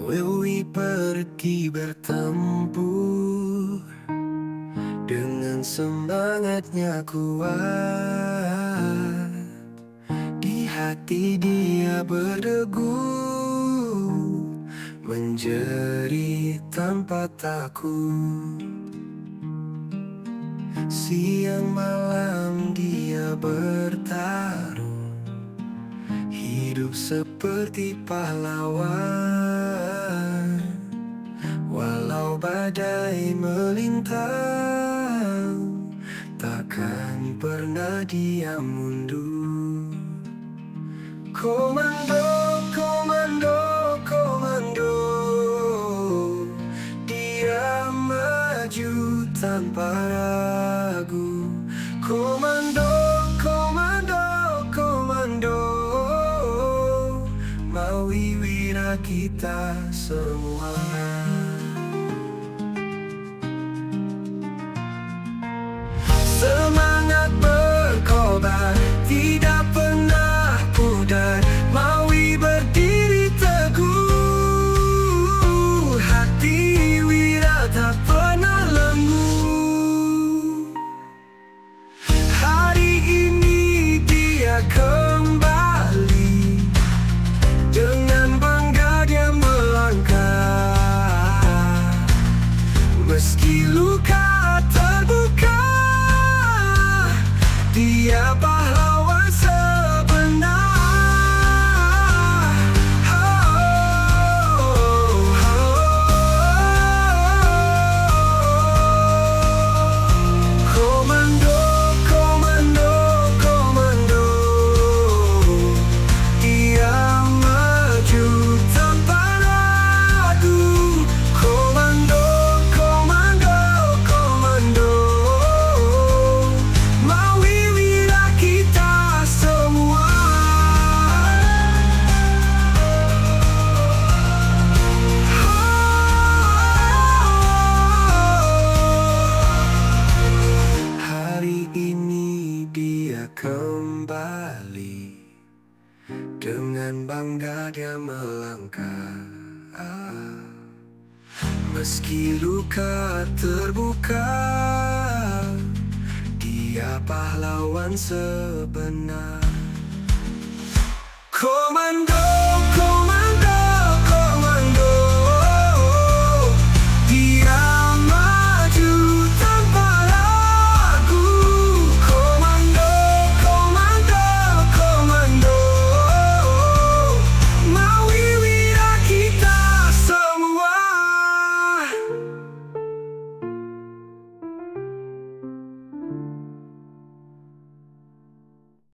Wewi pergi bertempur? Dengan semangatnya kuat Di hati dia berdegup Menjerit tanpa takut. Siang malam dia bertarung Hidup seperti pahlawan badai melintang. Takkan pernah dia mundur. Komando, komando, komando. Dia maju tanpa ragu. Komando, komando, komando. Maui wira kita semua dia kembali. Dengan bangga dia melangkah. Meski luka terbuka Dia pahlawan sebenar